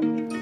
you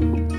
you